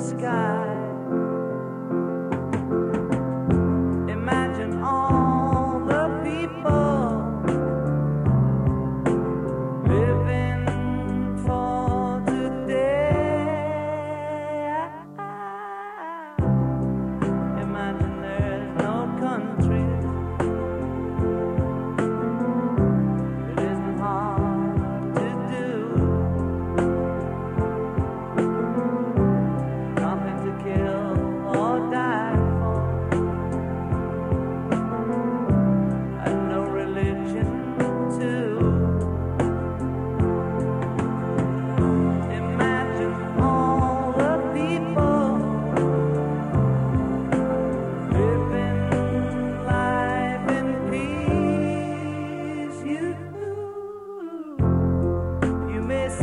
sky.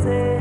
say.